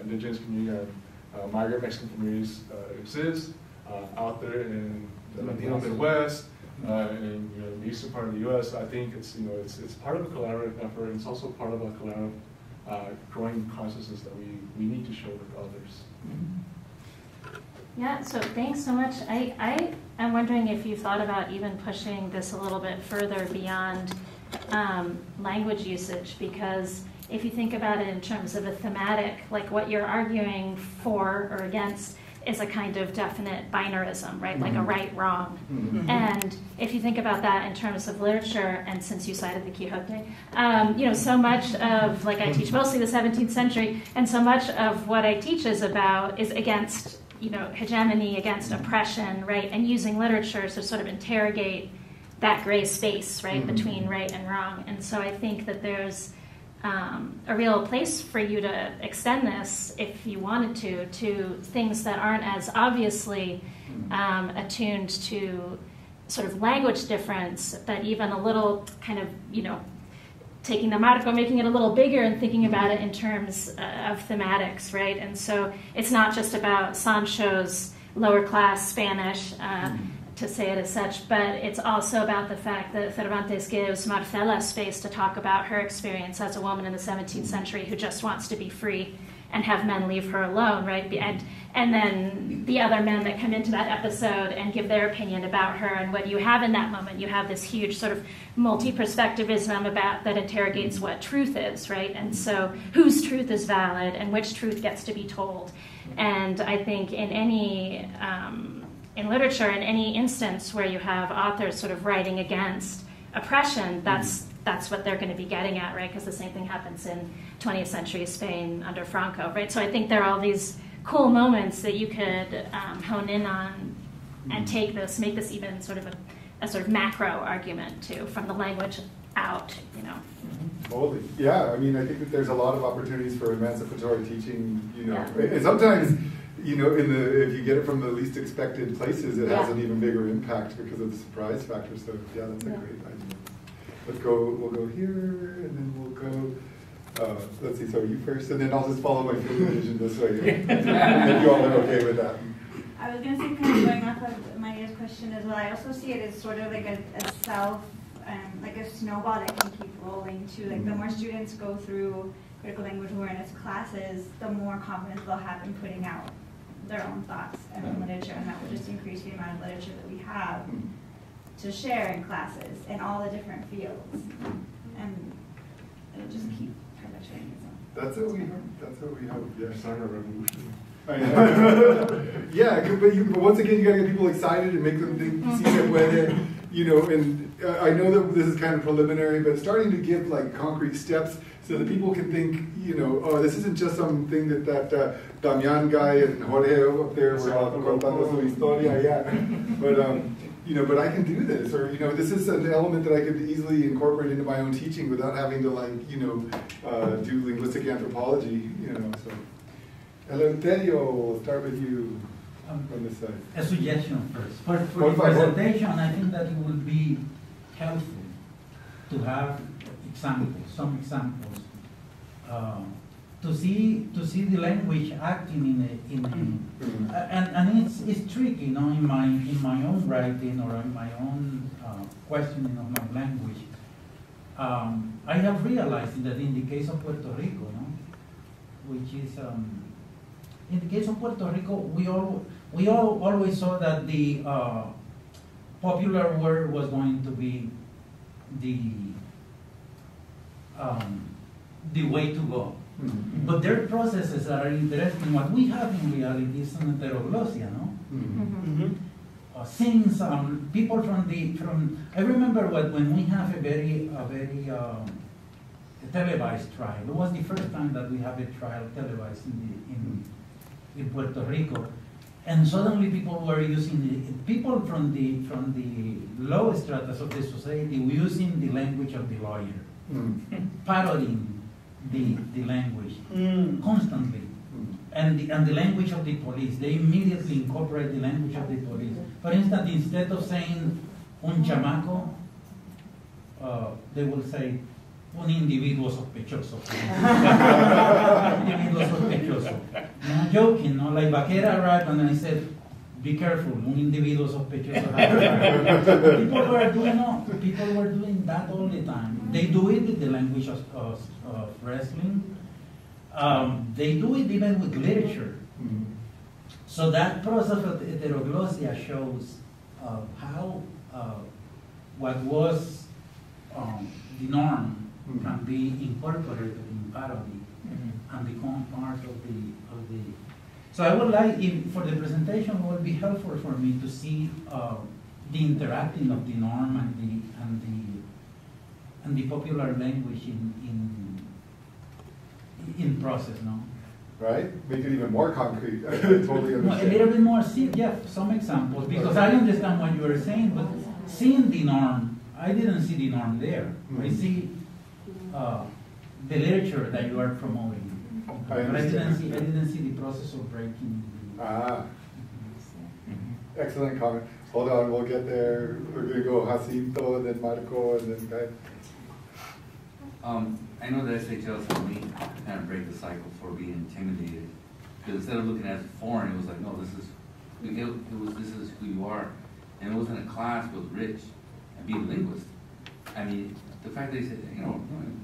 indigenous community and uh, migrant Mexican communities uh, exist, uh, out there in the Latino Midwest, uh, in you know, the eastern part of the U.S. I think it's you know it's it's part of a collaborative effort. And it's also part of a collaborative uh, growing consciousness that we, we need to share with others. Yeah, so thanks so much. I, I am wondering if you thought about even pushing this a little bit further beyond um, language usage, because if you think about it in terms of a thematic, like what you're arguing for or against is a kind of definite binarism, right? Like a Mhm. right wrong. Mhm. And if you think about that in terms of literature, and since you cited the Quixote, um, you know, so much of, like I teach mostly the 17th century, and so much of what I teach is about, is against, you know, hegemony, against oppression, right? And using literature to sort of interrogate that gray space, right, Mhm. between right and wrong. And so I think that there's um, a real place for you to extend this, if you wanted to, to things that aren't as obviously um, attuned to sort of language difference, but even a little kind of, you know, taking the marco, making it a little bigger and thinking about it in terms uh, of thematics, right? And so it's not just about Sancho's lower class Spanish, uh, to say it as such, but it's also about the fact that Cervantes gives Marcela space to talk about her experience as a woman in the 17th century who just wants to be free and have men leave her alone, right? And and then the other men that come into that episode and give their opinion about her, and what you have in that moment, you have this huge sort of multi-perspectivism about that interrogates what truth is, right? And so whose truth is valid and which truth gets to be told. And I think in any um, in literature, in any instance where you have authors sort of writing against oppression, that's mm-hmm. that's what they're going to be getting at, right? Because the same thing happens in 20th century Spain under Franco, right? So I think there are all these cool moments that you could um, hone in on and mm-hmm. take this, make this even sort of a, a sort of macro argument too, from the language out, you know. Mm-hmm. Totally. Yeah, I mean, I think that there's a lot of opportunities for emancipatory teaching, you know, Yeah. and sometimes, you know, in the, if you get it from the least expected places, it has an even bigger impact because of the surprise factor. So, yeah, that's a great idea. Let's go, we'll go here, and then we'll go, uh, let's see, so you first, and then I'll just follow my field of vision this way. And then you all are okay with that. I was gonna say, kind of going off of Maria's question as well, I also see it as sort of like a, a self, um, like a snowball that can keep rolling too. Like the more students go through critical language awareness classes, the more confidence they'll have in putting out their own thoughts and own literature, and that will just increase the amount of literature that we have mm-hmm. to share in classes in all the different fields. Mm-hmm. And it'll just keep perpetuating itself. That's what we, that's what we hope, yeah. Start a revolution. Oh, yeah, but, you, but once again, you gotta get people excited and make them think, see that when, you know, and I know that this is kind of preliminary, but starting to give like concrete steps so that people can think, you know, oh, this isn't just something that that uh, Damián guy and Jorge up there were all contando su historia, yeah. But um, you know, but I can do this, or you know, this is an element that I could easily incorporate into my own teaching without having to like, you know, uh, do linguistic anthropology, you know. So, Eleuterio, we'll start with you Um, on this side. A suggestion first. For, for Por the favor. presentation, I think that it would be helpful to have examples, some examples, uh, to see to see the language acting in a, in a, Mhm. and and it's it's tricky, you know, in my in my own writing or in my own uh, questioning of my language. Um, I have realized that in the case of Puerto Rico, no, which is um, in the case of Puerto Rico, we all we all always saw that the uh, popular word was going to be the um, the way to go. Mhm. But there are processes that are interesting. What we have in reality is an heteroglossia, no? Mhm. uh, things, um, people from the from. I remember what, when we have a very a very um, televised trial. It was the first time that we have a trial televised in the, in in Puerto Rico, and suddenly people were using the people from the from the low strata of the society were using the language of the lawyer, Mhm. parodying the the language constantly Mhm. and the, and the language of the police. They immediately incorporate the language of the police. For instance, instead of saying un chamaco, uh, they will say un individuo sospechoso. individuo sospechoso. No, I'm joking, no? Like Vaquera arrived and I said, be careful, un individuo sospechoso. people were doing no, people were doing that all the time. They do it with the language of, of, of wrestling. Um, they do it even with literature. Mhm. So that process of heteroglossia shows uh, how uh, what was um, the norm Mhm. can be incorporated in parody Mhm. and become part of the of the. So I would like, if, for the presentation, it would be helpful for me to see uh, the interacting of the norm and the and the and the popular language in in in process, no. Right? Make it even more concrete. I totally No, a little bit more, see, yeah, some examples, because I understand what you are saying, but seeing the norm, I didn't see the norm there. I Mhm. see uh, the literature that you are promoting. I But I didn't see, I didn't see the process of breaking. Ah, excellent comment. Hold on, we'll get there. We're gonna go Jacinto, and then Marco, and then Guy. Um, I know that SHL for me to kind of break the cycle for being intimidated. Because instead of looking at it as foreign, it was like, no, this is, it, it was, this is who you are. And it was in a class with Rich and being a linguist. I mean, the fact that he said, you know,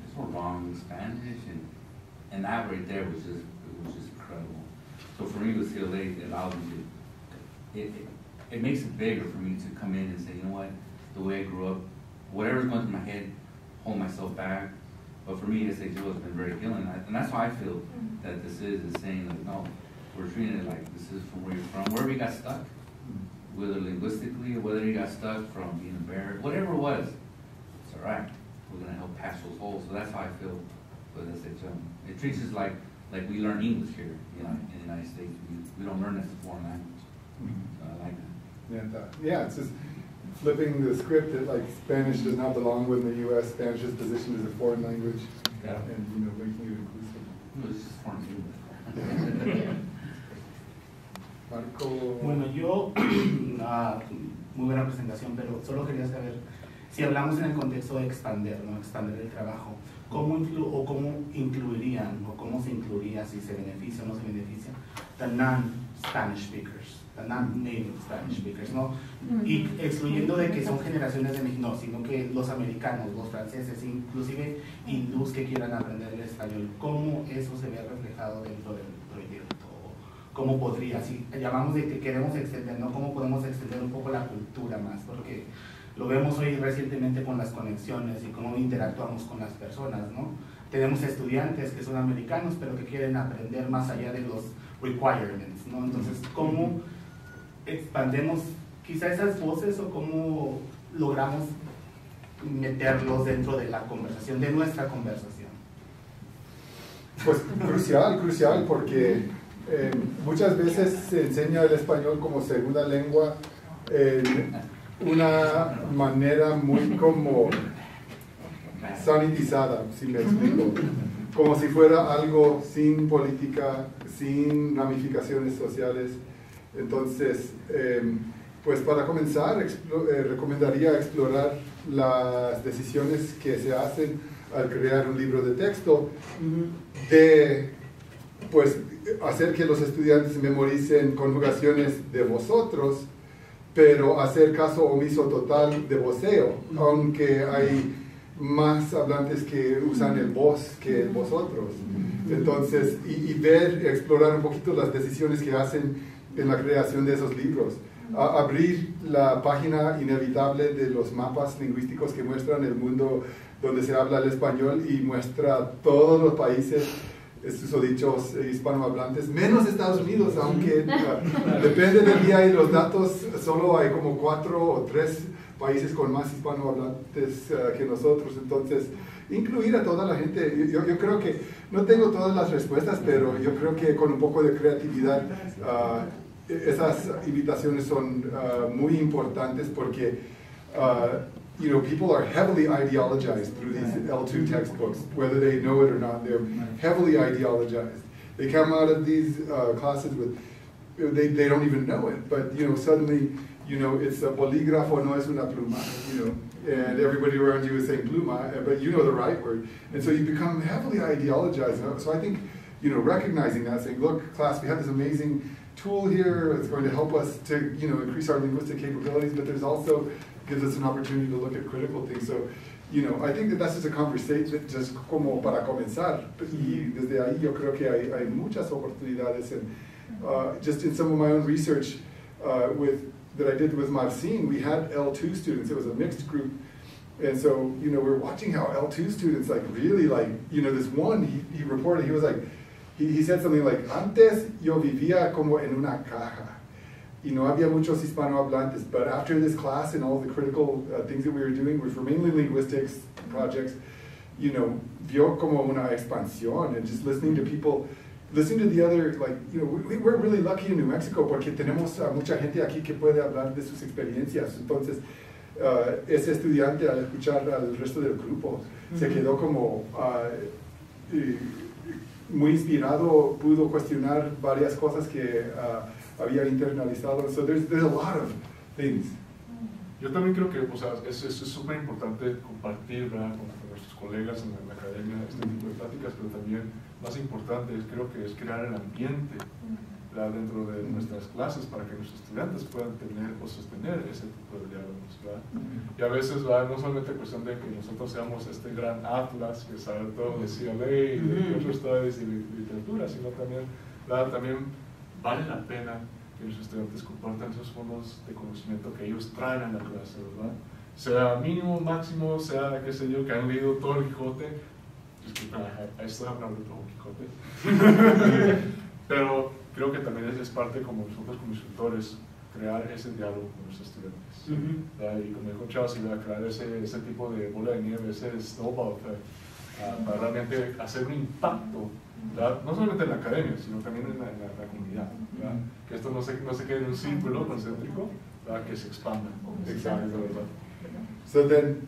it's all wrong in Spanish and, and that right there was just, it was just incredible. So for me with CLA, it allowed me to, it, it, it makes it bigger for me to come in and say, you know what, the way I grew up, whatever's going through my head, hold myself back. But for me, SHL has been very healing, and that's how I feel mm-hmm. that this is, is saying like, no, we're treating it like this is from where you're from, wherever you got stuck, mm-hmm. whether linguistically, or whether you got stuck from being embarrassed, whatever it was, it's all right. We're gonna help patch those holes. So that's how I feel with SHL. It treats us like, like we learn English here, you know, in the United States. We, we don't learn it as a foreign language. So I like that. And, uh, yeah, it's just flipping the script that like Spanish does not belong within the U.S. Spanish is positioned as a foreign language, Yeah. and you know making it inclusive. It's just foreign English. Marco. Bueno, yo, ah, muy buena presentación, pero solo quería saber, si hablamos en el contexto de expander, ¿no? expander el trabajo, ¿cómo, inclu o cómo incluirían, o cómo se incluiría, si se beneficia o no se beneficia, the non-Spanish speakers, the non-native Spanish speakers, ¿no? Y excluyendo de que son generaciones de mexicanos, sino que los americanos, los franceses, inclusive hindús que quieran aprender el español, ¿cómo eso se ve reflejado dentro del proyecto? cómo podría, si llamamos de que queremos extender, ¿no? ¿Cómo podemos extender un poco la cultura más? Porque lo vemos hoy recientemente con las conexiones y cómo interactuamos con las personas, ¿no? Tenemos estudiantes que son americanos, pero que quieren aprender más allá de los requirements, ¿no? Entonces, ¿cómo expandemos quizá esas voces o cómo logramos meterlos dentro de la conversación, de nuestra conversación? Pues crucial, crucial, porque eh, muchas veces se enseña el español como segunda lengua en una manera muy como sanitizada, si me explico. Como si fuera algo sin política, sin ramificaciones sociales. Entonces, eh, pues para comenzar, explo- eh, recomendaría explorar las decisiones que se hacen al crear un libro de texto de pues hacer que los estudiantes memoricen conjugaciones de vosotros, pero hacer caso omiso total de voceo, aunque hay más hablantes que usan el vos que el vosotros. Entonces, y, y ver, explorar un poquito las decisiones que hacen en la creación de esos libros. A- abrir la página inevitable de los mapas lingüísticos que muestran el mundo donde se habla el español y muestra todos los países estos dichos eh, hispanohablantes, menos Estados Unidos, aunque depende del día y los datos, solo hay como cuatro o tres países con más hispanohablantes uh, que nosotros, entonces incluir a toda la gente, yo, yo creo que no tengo todas las respuestas, pero yo creo que con un poco de creatividad uh, esas invitaciones son uh, muy importantes porque uh, you know, people are heavily ideologized through these L2 mm-hmm. textbooks, whether they know it or not. They're heavily ideologized. They come out of these uh, classes with, uh, they, they don't even know it, but you know, suddenly, you know, it's a bolígrafo no es una pluma, you know, and everybody around you is saying pluma, uh, but you know the right word. And so you become heavily ideologized. Uh, so I think, you know, recognizing that, saying, look, class, we have this amazing tool here, it's going to help us to, you know, increase our linguistic capabilities, but there's also gives us an opportunity to look at critical things. So, you know, I think that that's just a conversation, just como para comenzar. Y desde ahí yo creo que hay, hay muchas oportunidades. And uh, just in some of my own research uh, with that I did with Marcin, we had L2 students. It was a mixed group. And so, you know, we're watching how L2 students like really like, you know, this one, he, he reported, he was like, he, he said something like, antes yo vivía como en una caja. Y no había muchos hispanohablantes, but after this class and all the critical uh, things that we were doing, which were mainly linguistics projects, you know, vio como una expansión and just listening to people, listening to the other, like, you know, we, we're really lucky in New Mexico porque tenemos a mucha gente aquí que puede hablar de sus experiencias. Entonces, uh, ese estudiante al escuchar al resto del grupo se quedó como uh, y- muy inspirado, pudo cuestionar varias cosas que uh, había internalizado. So there's, there's a lot of things. Yo también creo que o sea, es es es súper importante compartir ¿verdad? con, nuestros colegas en la, academia este tipo de pláticas, pero también más importante es, creo que es crear el ambiente ¿verdad? dentro de nuestras clases para que nuestros estudiantes puedan tener o sostener ese tipo de diálogos. ¿verdad? Y a veces ¿verdad? no solamente cuestión de que nosotros seamos este gran atlas que sabe todo de CLA y de Cultural Studies y literatura, sino también, también vale la pena que los estudiantes compartan esos fondos de conocimiento que ellos traen a la clase, ¿verdad? Sea mínimo, máximo, sea, qué sé yo, que han leído todo el Quijote. Disculpen, still haven't read the whole Quijote. Pero creo que también es, parte como nosotros como instructores crear ese diálogo con los estudiantes. Ujú. ¿verdad? Y como dijo ¿verdad? crear ese, ese tipo de bola de nieve, ese snowball effect, para realmente hacer un impacto, ¿verdad? no solamente en la academia, sino también en la, en la- la comunidad. ¿verdad? Que esto no se, no se quede en un círculo concéntrico, ¿verdad? que se expanda. Exactly. ¿verdad? So then,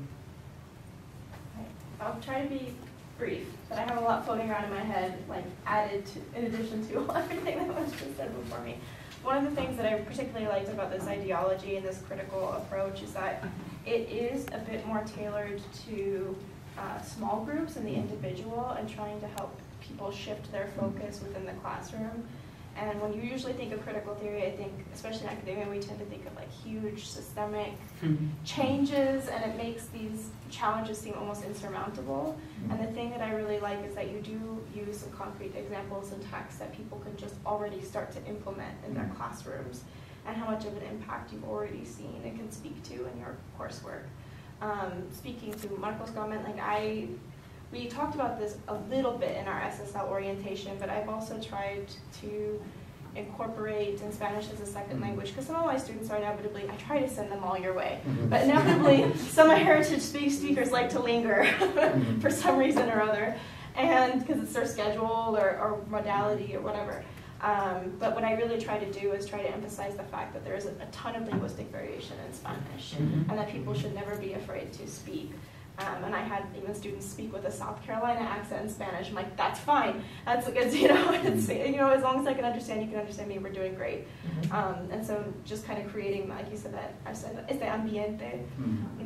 I'll try to be brief, but I have a lot floating around in my head, like added to, in addition to everything that was just said before me. One of the things that I particularly liked about this ideology and this critical approach is that it is a bit more tailored to uh, small groups and the individual and trying to help people shift their focus within the classroom. And when you usually think of critical theory, I think, especially in academia, we tend to think of like huge systemic mm-hmm. changes and it makes these challenges seem almost insurmountable. Mm-hmm. And the thing that I really like is that you do use some concrete examples and texts that people can just already start to implement in their mm-hmm. classrooms and how much of an impact you've already seen and can speak to in your coursework. Um, speaking to Marco's comment, like I, we talked about this a little bit in our SSL orientation, but I've also tried to incorporate in Spanish as a second mm-hmm. language because some of my students are inevitably, I try to send them all your way, mm-hmm. but inevitably some heritage speak speakers like to linger mm-hmm. for some reason or other, and because it's their schedule or, or modality or whatever. Um, but what I really try to do is try to emphasize the fact that there is a, a ton of linguistic variation in Spanish, and that people should never be afraid to speak. Um, and I had even students speak with a South Carolina accent in Spanish. I'm like, that's fine. That's it's, you know, it's you know, as long as I can understand, you can understand me. We're doing great. Um, and so just kind of creating, like you said, that I said, este ambiente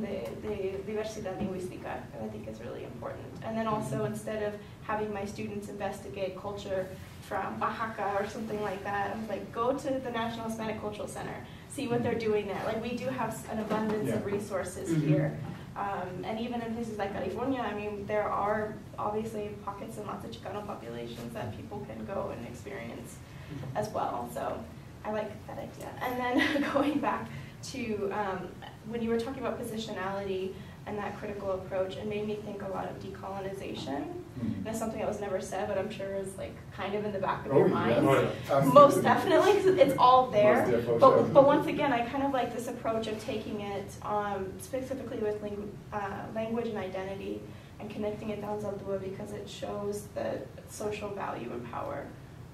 de, de diversidad lingüística. And I think it's really important. And then also instead of having my students investigate culture from Oaxaca or something like that, I was like, go to the National Hispanic Cultural Center, see what they're doing there. Like we do have an abundance of Yeah. resources Mhm. here. Um, and even in places like California, I mean, there are obviously pockets and lots of Chicano populations that people can go and experience as well. So I like that idea. And then going back to um, when you were talking about positionality and that critical approach, it made me think a lot of decolonization. And that's something that was never said, but I'm sure is like kind of in the back of oh your yeah, mind. Oh, yeah. Most definitely, 'cause it's all there. But, but once again, I kind of like this approach of taking it um, specifically with ling- uh, language and identity and connecting it Anzaldúa because it shows the social value and power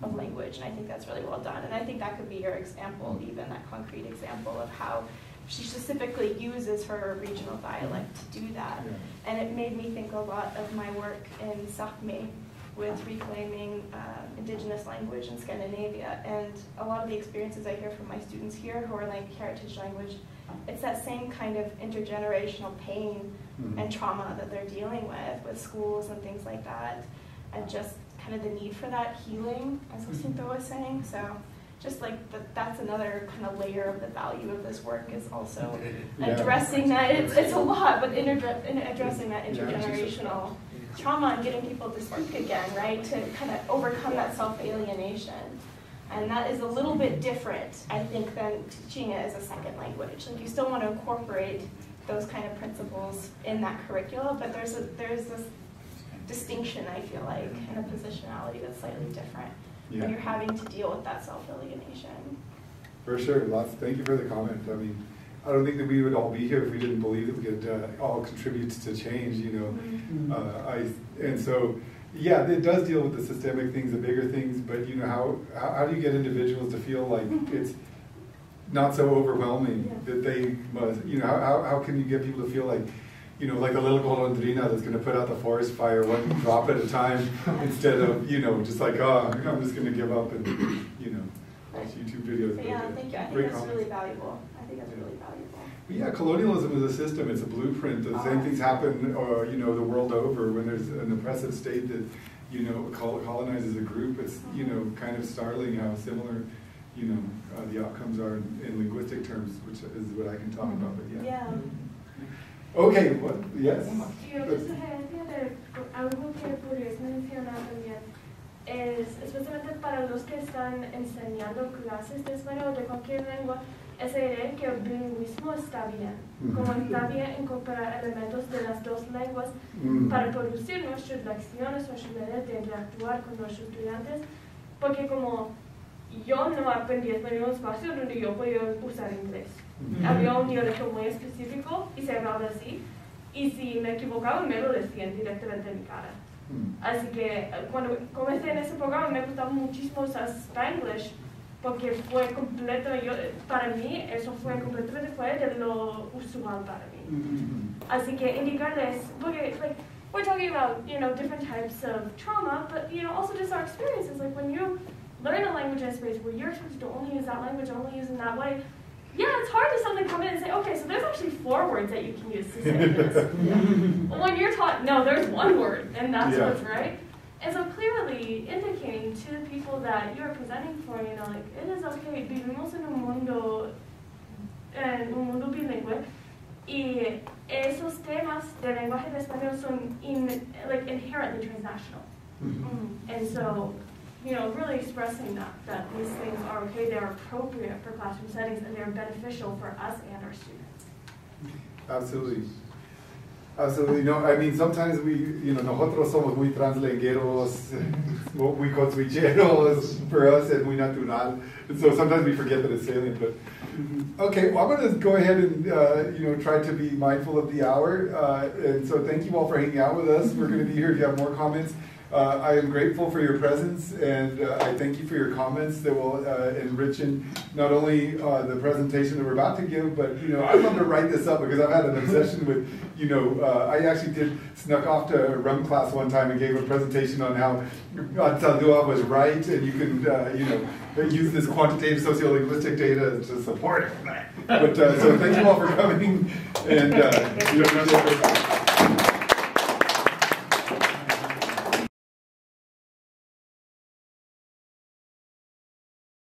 of language. And I think that's really well done. And I think that could be your example, even that concrete example of how she specifically uses her regional dialect to do that. Yeah. And it made me think a lot of my work in Sápmi with reclaiming uh, indigenous language in Scandinavia. And a lot of the experiences I hear from my students here who are like heritage language, it's that same kind of intergenerational pain Mhm. and trauma that they're dealing with with schools and things like that. And just kind of the need for that healing, as Jacinto was saying. So just like that, that's another kind of layer of the value of this work is also Yeah. addressing that. It's, it's a lot, but inter- in addressing that intergenerational trauma and getting people to speak again, right? To kind of overcome that self alienation. And that is a little bit different, I think, than teaching it as a second language. Like you still want to incorporate those kind of principles in that curriculum, but there's a, there's this distinction, I feel like, and a positionality that's slightly different Yeah. when you're having to deal with that self alienation. For sure, lots, thank you for the comment. I mean, I don't think that we would all be here if we didn't believe that we could uh, all contribute to change, you know. Uh, I, and so, yeah, it does deal with the systemic things, the bigger things, but you know, how, how, how do you get individuals to feel like it's not so overwhelming that they must, you know, how, how, how can you get people to feel like, you know, like a little golondrina that's gonna put out the forest fire one drop at a time instead of, you know, just like, oh, I'm just gonna give up and, you know, watch YouTube videos. So about yeah, thank you. I think Great that's comments. really valuable. I think that's really valuable. Yeah, colonialism is a system, it's a blueprint. The same Ah. things happen, uh, you know, the world over when there's an oppressive state that, you know, colonizes a group. It's, you know, kind of startling how similar, you know, uh, the outcomes are in, in linguistic terms, which is what I can talk about, but yeah. Yeah. Okay, what, yes? Yo qué sugerencia de algo que pudieras mencionar también es especialmente para los que están enseñando clases de español de cualquier lengua, es la idea que el bilingüismo está bien, como está bien incorporar elementos de las dos lenguas para producir nuestras lecciones, nuestras maneras de interactuar con nuestros estudiantes, porque como yo no aprendí español en un espacio donde yo podía usar inglés. Había un dialecto muy específico y se hablaba así. Y si me equivocaba, me lo decían directamente en mi cara. Así que eh, cuando comencé en ese programa me gustaba muchísimo usar Spanglish porque fue completo, yo, para mí eso fue completamente fuera de lo usual para mí. Así que indicarles, porque like, we're talking about, you know, different types of trauma, but, you know, also just our experiences. Like when you learn a language in a space where you're supposed to only use that language, only use in that way, yeah, it's hard to suddenly come in and say, okay, so there's actually four words that you can use to say this. Well, when you're taught, no, there's one word, and that's Yeah. what's right. And so clearly indicating to the people that you're presenting for, you know, like, it is okay, vivimos en un mundo, en un mundo bilingüe, y esos temas del lenguaje de español son in, like, inherently transnational. Mm. And so, you know, really expressing that, that these things are okay, they're appropriate for classroom settings, and they're beneficial for us and our students. Absolutely. Absolutely. No, I mean, sometimes we, you know, nosotros somos muy translengueros, muy consuicheros for us, and muy natural. And so sometimes we forget that it's salient. But okay, well, I'm going to go ahead and, uh, you know, try to be mindful of the hour. Uh, and so thank you all for hanging out with us. We're going to be here if you have more comments. Uh, I am grateful for your presence, and uh, I thank you for your comments that will uh, enrich not only uh, the presentation that we're about to give, but you know, I'd love to write this up because I've had an obsession with, you know, uh, I actually did snuck off to a REM class one time and gave a presentation on how Anzaldúa was right, and you can, uh, you know, use this quantitative sociolinguistic data to support it. But uh, so thank you all for coming, and uh, appreciate it.